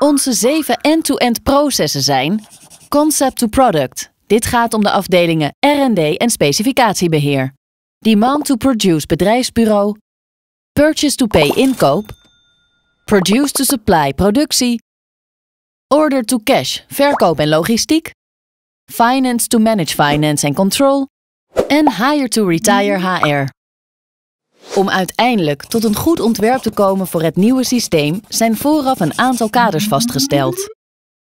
Onze zeven end-to-end processen zijn Concept to Product. Dit gaat om de afdelingen R&D en specificatiebeheer. Demand to Produce bedrijfsbureau. Purchase to Pay inkoop. Produce to Supply productie. Order to Cash verkoop en logistiek. Finance to Manage finance en control. En Hire to Retire HR. Om uiteindelijk tot een goed ontwerp te komen voor het nieuwe systeem zijn vooraf een aantal kaders vastgesteld.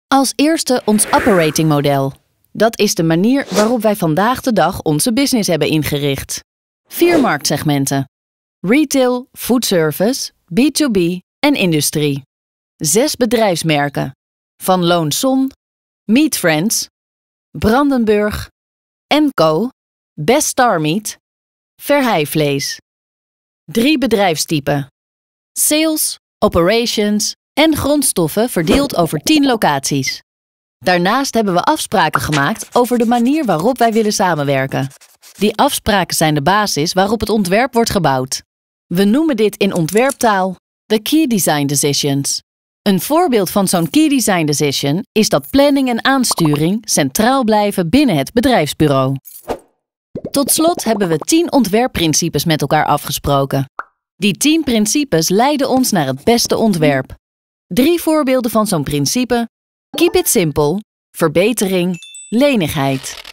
Als eerste ons operating model. Dat is de manier waarop wij vandaag de dag onze business hebben ingericht. Vier marktsegmenten: retail, foodservice, B2B en industrie. Zes bedrijfsmerken: Van Loon Son, Meat Friends, Brandenburg, Co, Best Star Meat, Verheijvlees. Drie bedrijfstypen: sales, operations en grondstoffen verdeeld over 10 locaties. Daarnaast hebben we afspraken gemaakt over de manier waarop wij willen samenwerken. Die afspraken zijn de basis waarop het ontwerp wordt gebouwd. We noemen dit in ontwerptaal de Key Design Decisions. Een voorbeeld van zo'n Key Design Decision is dat planning en aansturing centraal blijven binnen het bedrijfsbureau. Tot slot hebben we 10 ontwerpprincipes met elkaar afgesproken. Die 10 principes leiden ons naar het beste ontwerp. Drie voorbeelden van zo'n principe: keep it simple, verbetering, lenigheid.